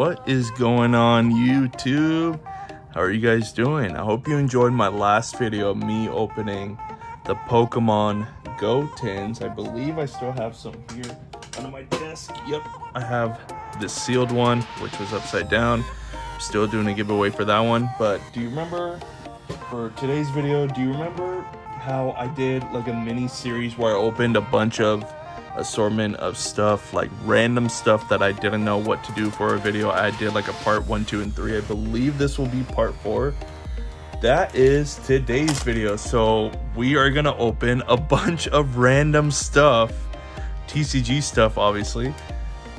What is going on YouTube? How are you guys doing? I hope you enjoyed my last video of me opening the Pokemon Go tins. I believe I still have some here under my desk. Yep, I have the sealed one, which was upside down. I'm Still doing a giveaway for that one. But do you remember for today's video, do you remember how I did like a mini series where I opened a bunch of assortment of stuff, like random stuff that I didn't know what to do for a video. I did like a part one, two, and three. I believe this will be part four. That is today's video. So we are gonna open a bunch of random stuff, TCG stuff, obviously,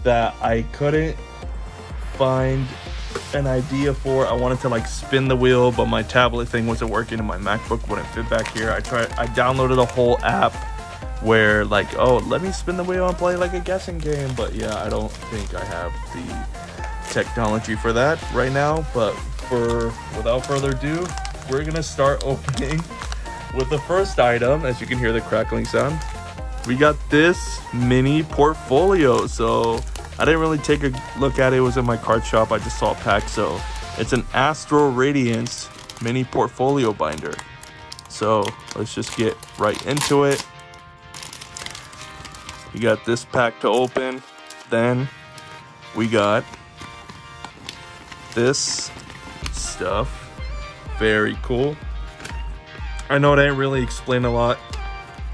that I couldn't find an idea for. I wanted to like spin the wheel, but my tablet thing wasn't working and my MacBook wouldn't fit back here. I tried, I downloaded a whole app where like, oh, let me spin the wheel and play like a guessing game. But yeah, I don't think I have the technology for that right now. But for without further ado, we're gonna start opening with the first item. As you can hear the crackling sound, we got this mini portfolio. So I didn't really take a look at it. It was in my card shop. I just saw it pack. So it's an Astral Radiance mini portfolio binder. So let's just get right into it. We got this pack to open. Then we got this stuff. Very cool. I know I didn't really explain a lot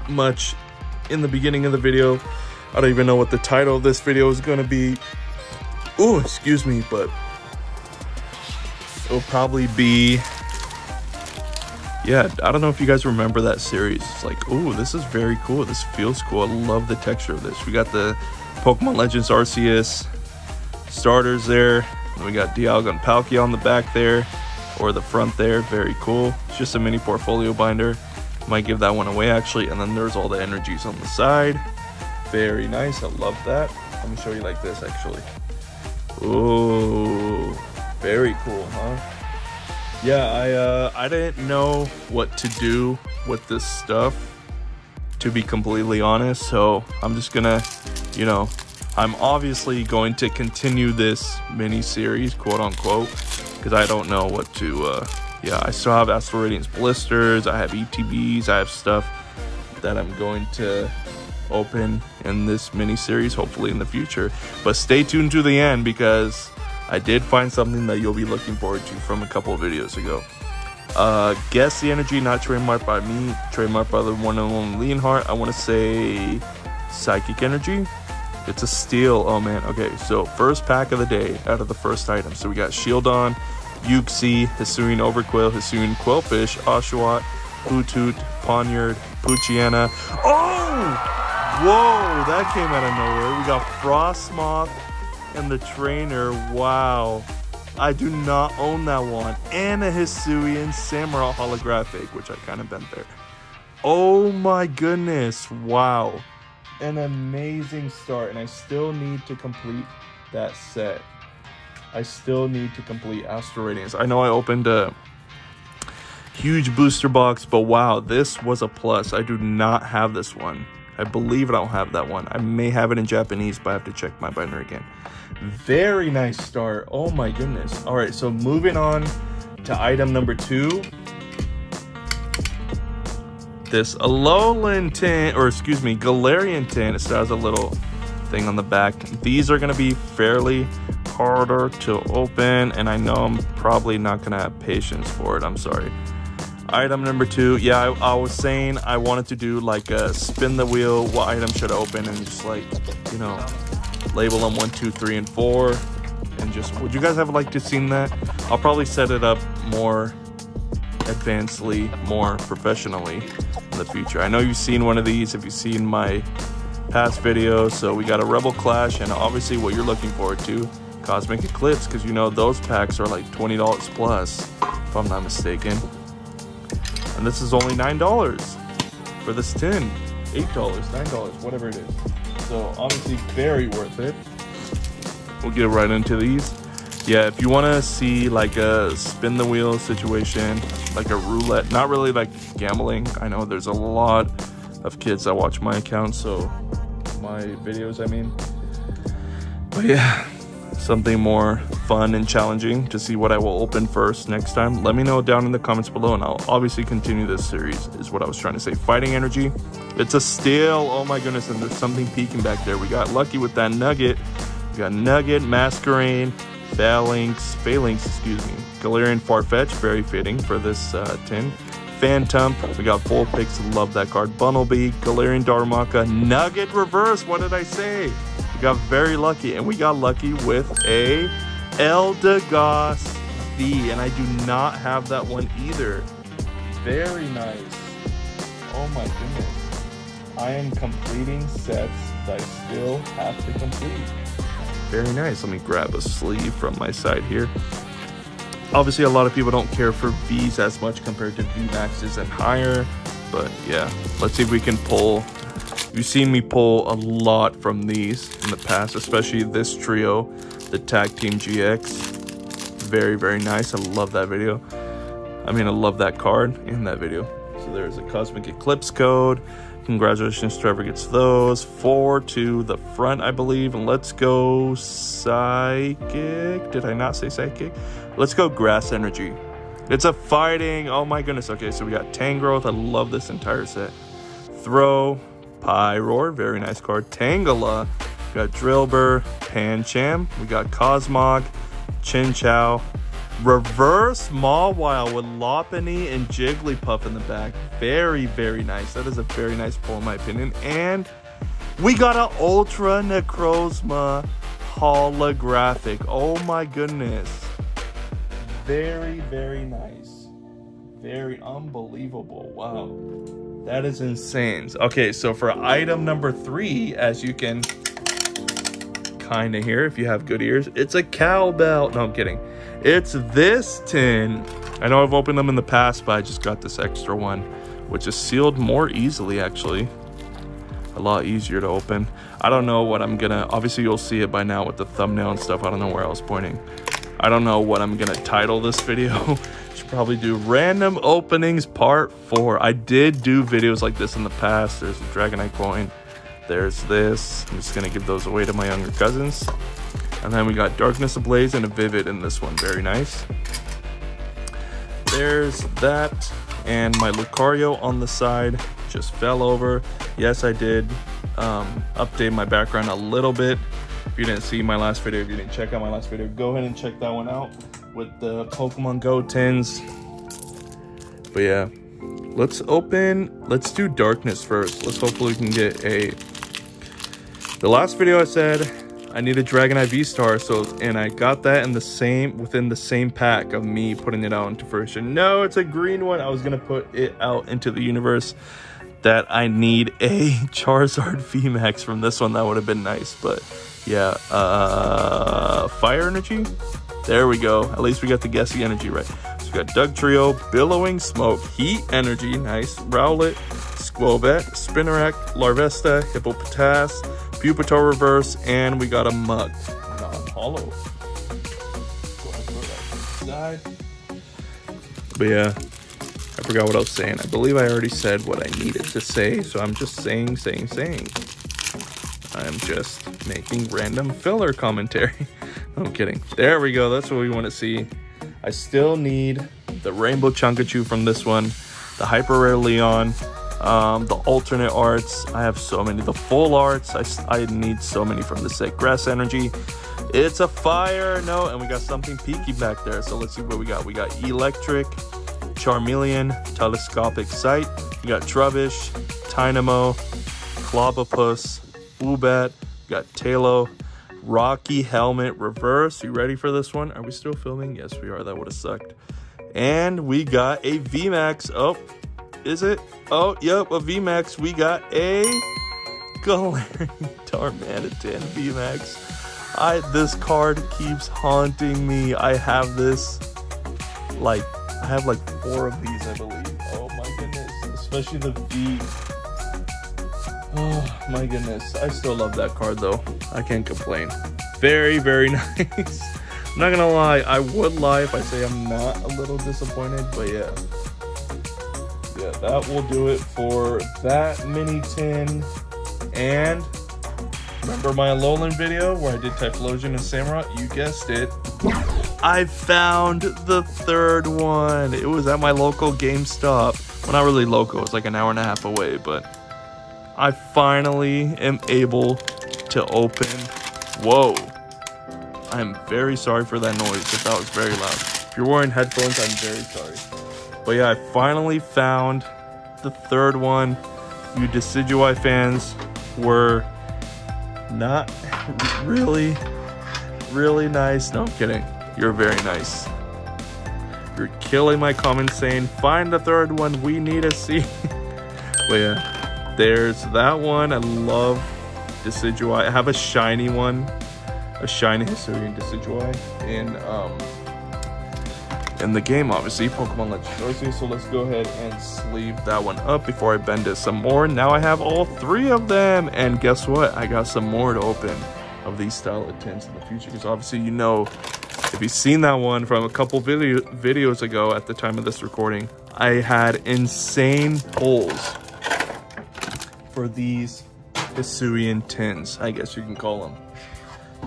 much in the beginning of the video. I don't even know what the title of this video is going to be. Oh, excuse me, but it'll probably be yeah, I don't know if you guys remember that series. It's like, oh, this is very cool. This feels cool. I love the texture of this. We got the Pokemon Legends Arceus starters there. And we got Dialga and Palkia on the back there, or the front there. Very cool. It's just a mini portfolio binder. Might give that one away actually. And then there's all the energies on the side. Very nice. I love that. Let me show you like this actually. Oh, very cool, huh? Yeah i uh i didn't know what to do with this stuff to be completely honest. So i'm just gonna you know i'm obviously going to continue this mini series quote unquote because i don't know what to uh yeah i still have astral radiance blisters i have etbs i have stuff that i'm going to open in this mini series hopefully in the future. But stay tuned to the end because I did find something that you'll be looking forward to from a couple of videos ago. Uh, guess the energy not trademarked by me, trademarked by the one and only Leonhart. I want to say psychic energy. It's a steal. Oh man. Okay, so first pack of the day out of the first item. So we got Shield Shieldon, Uxie, Hisuian Overqwil, Hisuian Qwilfish, Oshawott, Hoothoot, Pawniard, Poochyena. Oh! Whoa, that came out of nowhere. We got Frosmoth, and the trainer. Wow. I do not own that one. And a Hisuian Samurott holographic, which I kind of bent there. Oh my goodness. Wow. An amazing start. And I still need to complete that set. I still need to complete Radiance. I know I opened a huge booster box, but wow, this was a plus. I do not have this one. I believe I don't have that one. I may have it in Japanese, but I have to check my binder again. Very nice start. Oh my goodness. All right, so moving on to item number two. This Alolan tin, or excuse me, Galarian tin. It still has a little thing on the back. These are gonna be fairly harder to open, and I know I'm probably not gonna have patience for it. I'm sorry. Item number two, yeah, I, I, was saying I wanted to do like a spin the wheel, what item should I open, and just like, you know, label them one, two, three, and four. And just, would you guys have liked to seen that? I'll probably set it up more advancedly, more professionally in the future. I know you've seen one of these if you've seen my past videos. So we got a Rebel Clash, and obviously what you're looking forward to, Cosmic Eclipse, because you know those packs are like $20 plus, if I'm not mistaken. And this is only $9 for this tin. $8, $9, whatever it is. So obviously very worth it. We'll get right into these. Yeah, if you want to see like a spin the wheel situation, like a roulette, not really like gambling. I know there's a lot of kids that watch my account, so my videos, I mean. But yeah, something more fun and challenging to see what I will open first next time, let me know down in the comments below and I'll obviously continue this series is what I was trying to say. Fighting energy. It's a steal. Oh my goodness. And there's something peeking back there. We got lucky with that nugget. We got nugget, masquerade, phalanx, phalanx, excuse me. Galarian Farfetch, very fitting for this uh, tin. Phantom, we got full picks. love that card. Bunnelby, Galarian Darumaka, Nugget Reverse, what did I say? We got very lucky, and we got lucky with a Eldegoss V, and I do not have that one either. Very nice. Oh my goodness. I am completing sets that I still have to complete. Very nice. Let me grab a sleeve from my side here. Obviously, a lot of people don't care for Vs as much compared to Vmaxes and higher. But yeah, let's see if we can pull. You've seen me pull a lot from these in the past, especially this trio, the Tag Team GX. Very, very nice. I love that video. I mean, I love that card in that video. So there's a Cosmic Eclipse code. Congratulations Trevor gets those. Four to the front, I believe. And let's go Psychic. Did I not say Psychic? Let's go Grass Energy. It's a fighting. Oh my goodness. Okay, so we got Tangrowth. I love this entire set. Throh, Pyroar. Very nice card. Tangela. We got Drillbur, Pancham. We got Cosmog, Chinchou, Reverse Mawile with Lopunny and Jigglypuff in the back. Very, very nice. That is a very nice pull in my opinion. And we got an Ultra Necrozma holographic. Oh my goodness. Very, very nice. Very unbelievable. Wow. That is insane. Okay, so for item number three, as you can kind of hear if you have good ears, it's a cowbell. No, I'm kidding. It's this tin. I know I've opened them in the past, but I just got this extra one, which is sealed more easily, actually. A lot easier to open. I don't know what I'm gonna, obviously you'll see it by now with the thumbnail and stuff. I don't know where I was pointing. I don't know what I'm gonna title this video. Should probably do random openings part four. I did do videos like this in the past. There's a Dragonite coin. There's this. I'm just gonna give those away to my younger cousins. And then we got Darkness Ablaze and a Vivid in this one. Very nice. There's that. And my Lucario on the side just fell over. Yes, I did um, update my background a little bit. If you didn't see my last video, if you didn't check out my last video, go ahead and check that one out with the Pokemon Go tins. But yeah, let's open, let's do Darkness first. Let's hopefully we can get a, the last video I said I need a Dragon IV star, so, and I got that in the same, within the same pack of me putting it out into fruition. No, it's a green one. I was gonna put it out into the universe that I need a Charizard VMAX from this one. That would have been nice, but yeah. Uh, Fire Energy? There we go. At least we got the guessing energy right. So we got Dugtrio, Billowing Smoke, Heat Energy, nice. Rowlet, Skwovet, Spinarak, Larvesta, Hippopotas, Pupitar Reverse, and we got a Muk. Non-hollow. But yeah, I forgot what I was saying. I believe I already said what I needed to say, so I'm just saying, saying, saying. I'm just making random filler commentary. I'm kidding. There we go. That's what we want to see. I still need the Rainbow Chonkachu from this one, the Hyper Rare Leon, um, the alternate arts. I have so many. The full arts. I, I need so many from the set. Grass Energy. It's a fire. No, and we got something peaky back there. So let's see what we got. We got Electric, Charmeleon, Telescopic Sight. We got Trubbish, Tynamo, Clobbopus, Ubat. We got Talo, Rocky Helmet Reverse. You ready for this one? Are we still filming? Yes, we are. That would have sucked. And we got a VMAX. Oh, is it? Oh, yep, a VMAX. We got a Galarian Darmanitan VMAX. I this card keeps haunting me. I have this like I have like four of these, I believe. Oh my goodness. Especially the V. Oh my goodness. I still love that card though. I can't complain. Very, very nice. I'm not gonna lie, I would lie if I say I'm not a little disappointed, but yeah. That will do it for that mini tin. And Remember my Alolan video where I did Typhlosion and Samurott? You guessed it. I found the third one. It was at my local GameStop. Well, not really local. It's like an hour and a half away, but I finally am able to open. Whoa. I'm very sorry for that noise if that was very loud. If you're wearing headphones, I'm very sorry. But yeah, I finally found the third one. You Decidueye fans were not really, really nice. No, I'm kidding. You're very nice. You're killing my comments saying, find the third one. We need to see. but yeah, there's that one. I love Decidueye. I have a shiny one, a shiny Hisuian Decidueye in um in the game, obviously, Pokemon Let's Legends So let's go ahead and sleeve that one up before I bend it some more. Now I have all three of them. And guess what? I got some more to open of these style of tints in the future. Because obviously, you know, if you've seen that one from a couple video videos ago at the time of this recording, I had insane pulls for these Hisuian tins, I guess you can call them.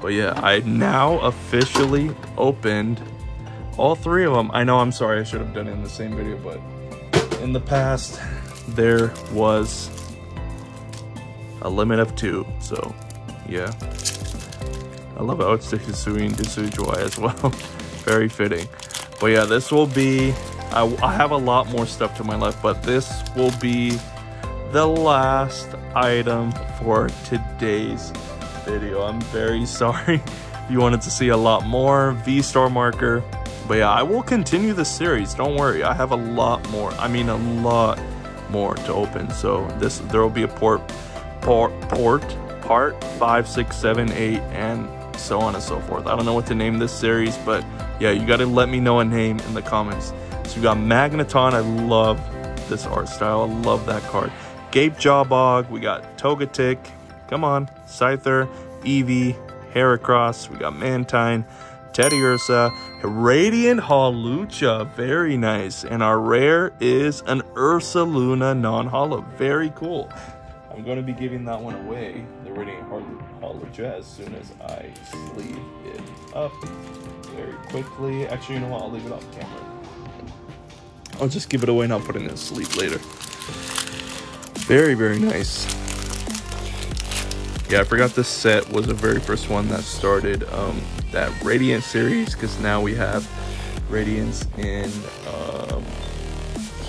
But yeah, I now officially opened all three of them. I know, I'm sorry, I should have done it in the same video, but in the past, there was a limit of two, so yeah. I love how it's the Hisuian Decidueye as well. Very fitting. But yeah, this will be, I, I have a lot more stuff to my left, but this will be the last item for today's video. I'm very sorry if you wanted to see a lot more V-Star marker but yeah, I will continue the series. Don't worry. I have a lot more. I mean, a lot more to open. So this there will be a port, port, port, part five, six, seven, eight, and so on and so forth. I don't know what to name this series, but yeah, you got to let me know a name in the comments. So we got Magneton. I love this art style. I love that card. Gape Jawbog. We got Togetic. Come on. Scyther, Eevee, Heracross. We got Mantine. Teddiursa, Radiant Hawlucha, very nice. And our rare is an Ursaluna non-holo, very cool. I'm going to be giving that one away, the Radiant Hawlucha, as soon as I sleeve it up very quickly. Actually, you know what, I'll leave it off camera. I'll just give it away I'll put it in sleep later. Very, very nice. Yeah, I forgot this set was the very first one that started um, that Radiant series because now we have Radiance in um,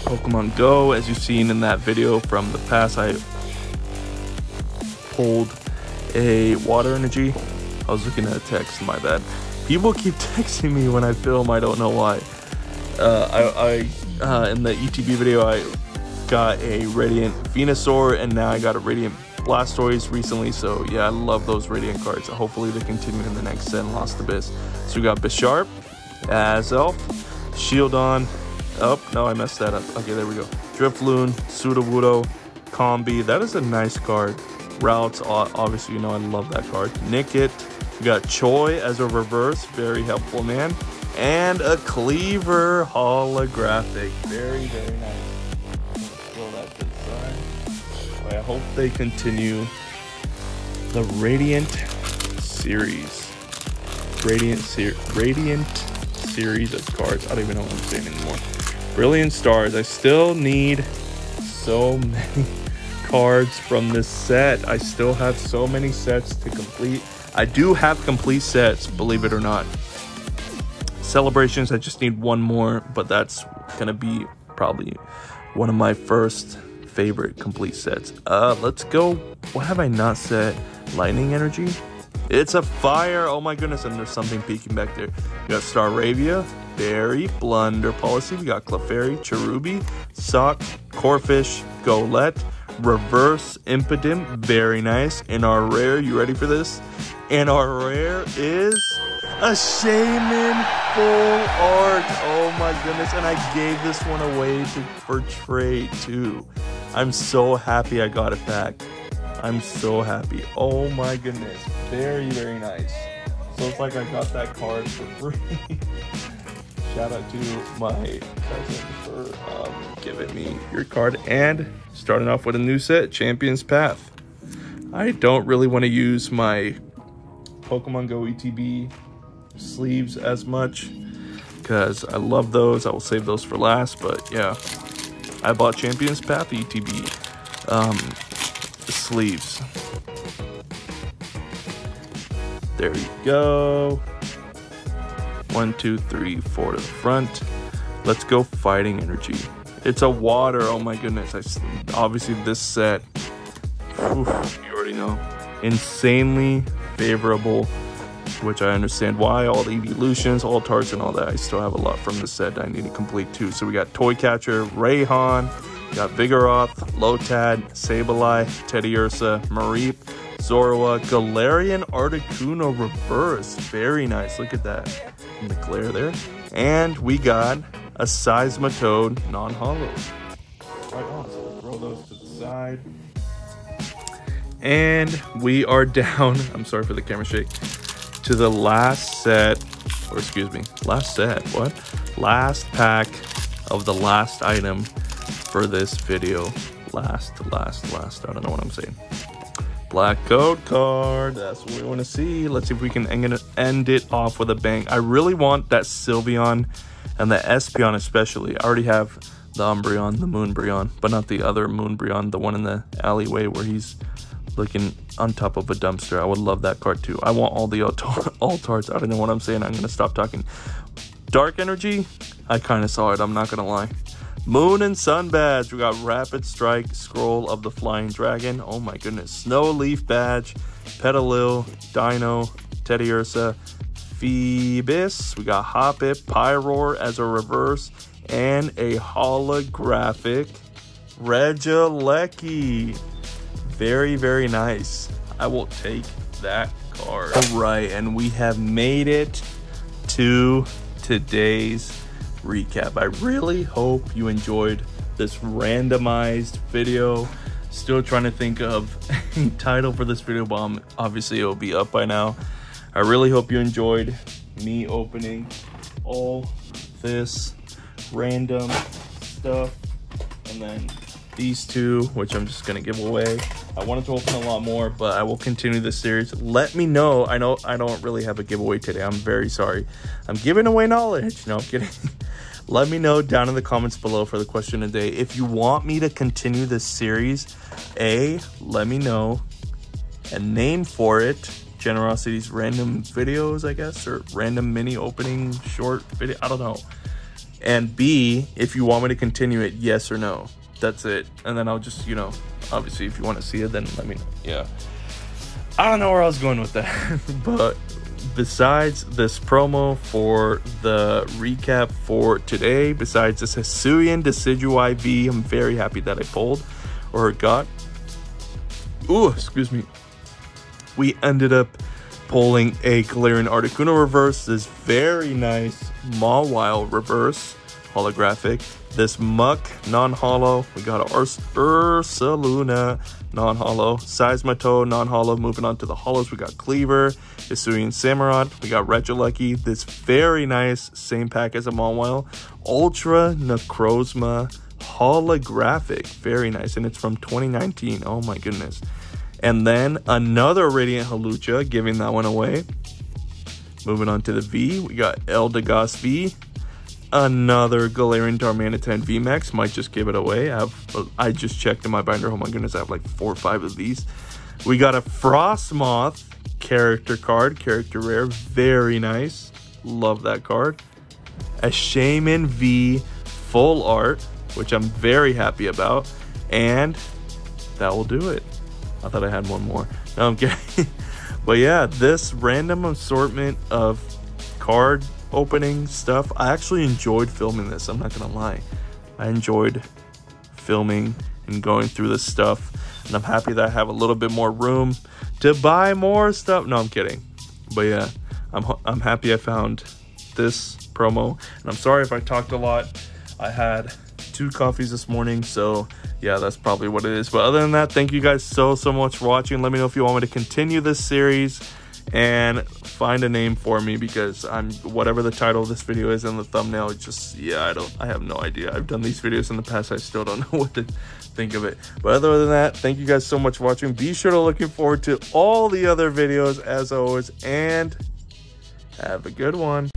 Pokemon Go. As you've seen in that video from the past, I pulled a water energy. I was looking at a text, my bad. People keep texting me when I film, I don't know why. Uh, I, I uh, in the ETB video, I got a Radiant Venusaur, and now I got a Radiant Blastoise recently, so yeah, I love those Radiant cards. Hopefully they continue in the next set and Lost Abyss. So we got Bisharp, Azelf, Shieldon, oh, no, I messed that up. Okay, there we go. Drifloon, Sudowoodo, Combee, that is a nice card. Routes, obviously, you know I love that card. Nickit, we got Choy as a reverse, very helpful man. And a Kleavor holographic, very, very nice. Hope they continue the Radiant series. Radiant ser Radiant series of cards. I don't even know what I'm saying anymore. Brilliant Stars. I still need so many cards from this set. I still have so many sets to complete. I do have complete sets, believe it or not. Celebrations, I just need one more, but that's gonna be probably one of my first favorite complete sets. Uh, let's go. What have I not said? Lightning energy? It's a fire. Oh my goodness. And there's something peeking back there. We got Staravia, Berry, Blunder Policy. We got Clefairy, Cherubi, Sock, Corphish, Golett, Reverse Impidimp. Very nice. And our rare, you ready for this? And our rare is a Shaymin full art. Oh my goodness. And I gave this one away to, for trade too. I'm so happy I got it back. I'm so happy. Oh my goodness. Very, very nice. So it's like I got that card for free. Shout out to my cousin for um, giving me your card and starting off with a new set, Champion's Path. I don't really want to use my Pokemon Go ETB sleeves as much because I love those. I will save those for last, but yeah, I bought Champions Path ETB um, sleeves. There you go. One, two, three, four to the front. Let's go fighting energy. It's a water. Oh my goodness. I, obviously, this set, oof, you already know, insanely favorable, which I understand why. All the evolutions, all tarts, and all that. I still have a lot from the set I need to complete too. So we got Toy Catcher, Raihan, got Vigoroth, Lotad, Sableye, Teddiursa, Mareep, Zorua, Galarian Articuno Reverse. Very nice. Look at that. In the glare there. And we got a Seismitoad non-hollow. Right on. So we'll throw those to the side. And we are down, I'm sorry for the camera shake, to the last set, or excuse me, last set, what? Last pack of the last item for this video. Last, last, last, I don't know what I'm saying. Black code card, that's what we want to see. Let's see if we can end it off with a bang. I really want that Sylveon and the Espeon especially. I already have the Umbreon, the Moonbreon, but not the other Moonbreon, the one in the alleyway where he's looking on top of a dumpster. I would love that card too. I want all the Altarts. I don't know what I'm saying. I'm going to stop talking. Dark Energy, I kind of saw it. I'm not going to lie. Moon and Sun Badge. We got Rapid Strike, Scroll of the Flying Dragon. Oh my goodness. Snow Leaf Badge, Petilil, Deino, Teddy Ursa, Phoebus. We got Hoppip, Pyroar as a reverse, and a holographic Regieleki. Very, very nice. I will take that card. All right, and we have made it to today's recap. I really hope you enjoyed this randomized video. Still trying to think of a title for this video, but um, obviously it will be up by now. I really hope you enjoyed me opening all this random stuff and then these two which i'm just gonna give away i wanted to open a lot more but i will continue this series. Let me know. I know i don't really have a giveaway today. I'm very sorry. I'm giving away knowledge. No i'm kidding. Let me know down in the comments below for the question of the day. If you want me to continue this series a let me know a name for it generosity's random videos i guess or random mini opening short video. I don't know. And b if you want me to continue it yes or no. That's it. And then I'll just, you know, obviously if you want to see it, then let me know. Yeah. I don't know where I was going with that. but besides this promo for the recap for today, besides this Hisuian Decidueye V, I'm very happy that I pulled or got. Ooh, excuse me. We ended up pulling a Galarian Articuno reverse, this very nice Mawile reverse holographic. This Muk non-holo. We got a Urs Ursaluna non-holo. Seismitoad non-holo. Moving on to the holos, we got Kleavor, Hisuian Samurott. We got Regieleki. This very nice, same pack as a Mawile. Ultra Necrozma holographic. Very nice. And it's from 2019. Oh my goodness. And then another Radiant Hawlucha, giving that one away. Moving on to the V, we got Eldegoss V, another Galarian Darmanitan VMAX. Might just give it away. I have I just checked in my binder. Oh my goodness, I have like four or five of these. We got a Frosmoth character card, character rare. Very nice. Love that card. A Shaymin V full art, which I'm very happy about. And that will do it. I thought I had one more. No, I'm kidding. but yeah, this random assortment of card opening stuff. I actually enjoyed filming this, I'm not gonna lie. I enjoyed filming and going through this stuff, and I'm happy that I have a little bit more room to buy more stuff. No, I'm kidding. But yeah, I'm, I'm happy I found this promo, and I'm sorry if I talked a lot. I had two coffees this morning, so yeah, that's probably what it is. But other than that, thank you guys so, so much for watching. Let me know if you want me to continue this series and find a name for me because I'm whatever the title of this video is in the thumbnail. Just yeah, I don't, I have no idea. I've done these videos in the past. I still don't know what to think of it. But other than that, thank you guys so much for watching. Be sure to looking forward to all the other videos as always, and have a good one.